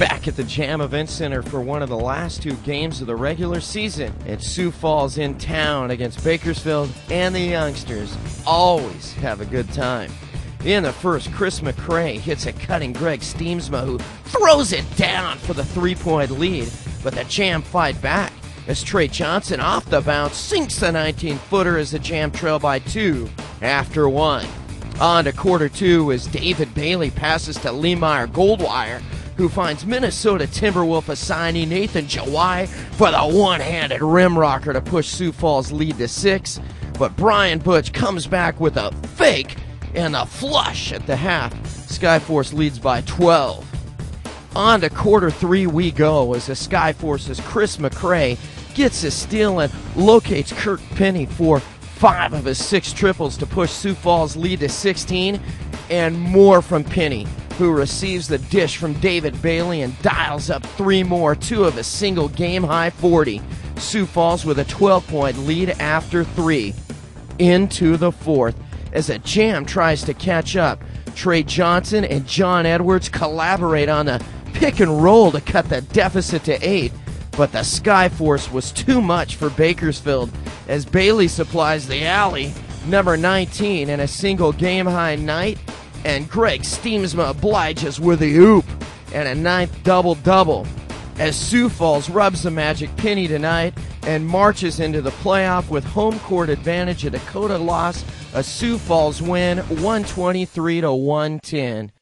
back at the Jam Event Center for one of the last two games of the regular season. It's Sioux Falls in town against Bakersfield, and the youngsters always have a good time. In the first, Chris McCray hits a cutting Greg Stiemsma, who throws it down for the three point lead, but the Jam fight back as Trey Johnson off the bounce sinks the 19 footer as the Jam trail by two after one. On to quarter two as David Bailey passes to Lemire Goldwire, who finds Minnesota Timberwolf assignee Nathan Jawai for the one handed rim rocker to push Sioux Falls' lead to six. But Brian Butch comes back with a fake and a flush at the half. Skyforce leads by 12. On to quarter three we go as the Skyforce's Chris McCray gets a steal and locates Kirk Penny for five of his six triples to push Sioux Falls' lead to 16, and more from Penny, who receives the dish from David Bailey and dials up three more, two of a single game high 40. Sioux Falls with a 12 point lead after three. Into the fourth as a jam tries to catch up. Trey Johnson and John Edwards collaborate on a pick and roll to cut the deficit to eight, but the Skyforce was too much for Bakersfield as Bailey supplies the alley, number 19 in a single game high night, and Greg Stiemsma obliges with a oop and a ninth double double. As Sioux Falls rubs the magic penny tonight and marches into the playoff with home court advantage, a Dakota loss, a Sioux Falls win, 123 to 110.